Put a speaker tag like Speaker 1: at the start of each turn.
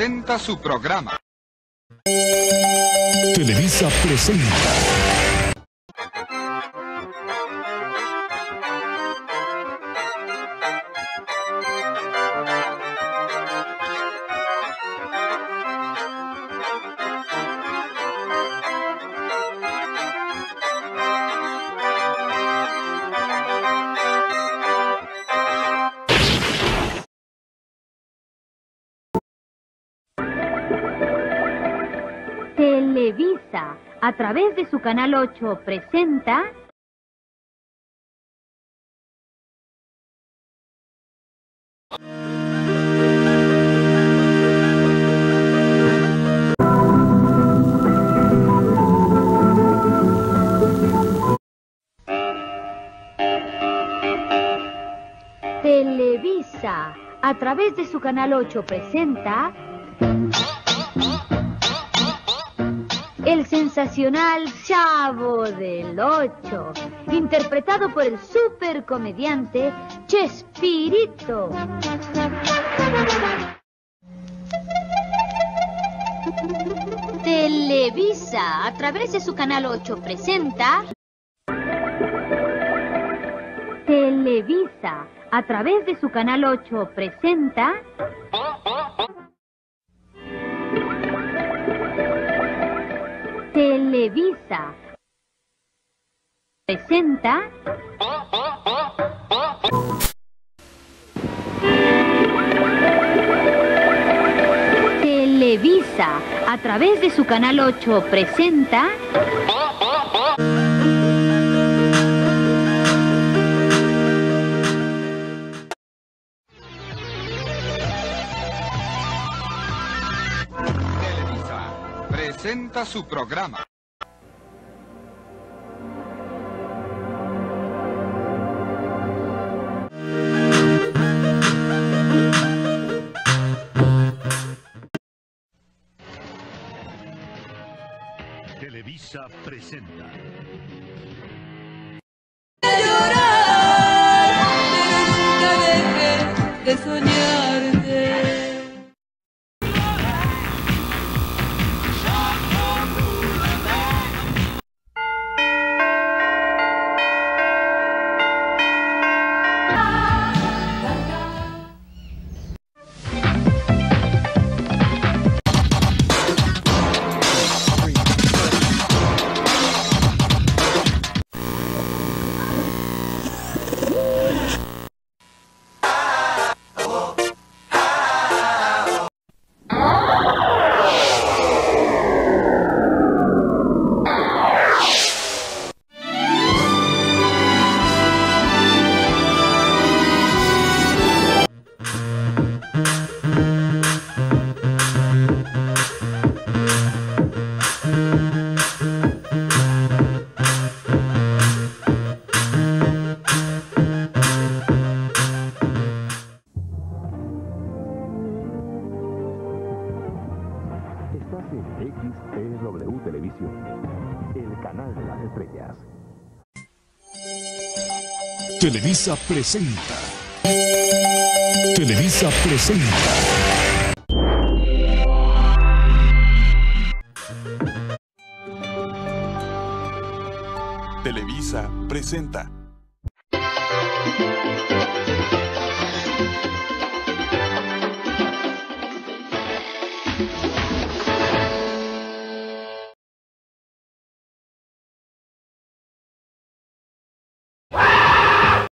Speaker 1: presenta su programa.
Speaker 2: Televisa presenta.
Speaker 3: Televisa, a través de su canal 8, presenta Televisa, a través de su canal 8, presenta El sensacional Chavo del Ocho, interpretado por el supercomediante Chespirito. Televisa, a través de su canal 8, presenta... Televisa, a través de su canal 8, presenta... Presenta. Televisa a través de su canal 8 presenta.
Speaker 1: Televisa presenta su programa.
Speaker 2: Televisa presenta.
Speaker 4: XTW Televisión, el canal de las estrellas.
Speaker 2: Televisa presenta. Televisa presenta.
Speaker 5: Televisa presenta.